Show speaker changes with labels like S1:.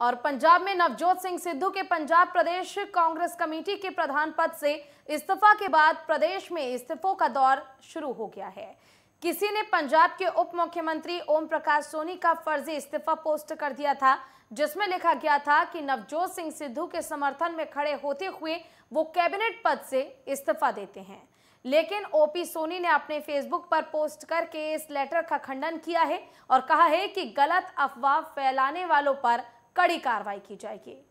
S1: और पंजाब में नवजोत सिंह सिद्धू के पंजाब प्रदेश कांग्रेस कमेटी के प्रधान पद से इस्तीफा के बाद प्रदेश में इस्तीफों का दौर शुरू हो गया है। किसी ने पंजाब के उप मुख्यमंत्री ओम प्रकाश सोनी का फर्जी इस्तीफा पोस्ट कर दिया था, जिसमें लिखा गया था कि नवजोत सिंह सिद्धू के समर्थन में खड़े होते हुए वो कैबिनेट पद से इस्तीफा देते हैं। लेकिन ओपी सोनी ने अपने फेसबुक पर पोस्ट करके इस लेटर का खंडन किया है और कहा है कि गलत अफवाह फैलाने वालों पर कड़ी कार्रवाई की जाएगी।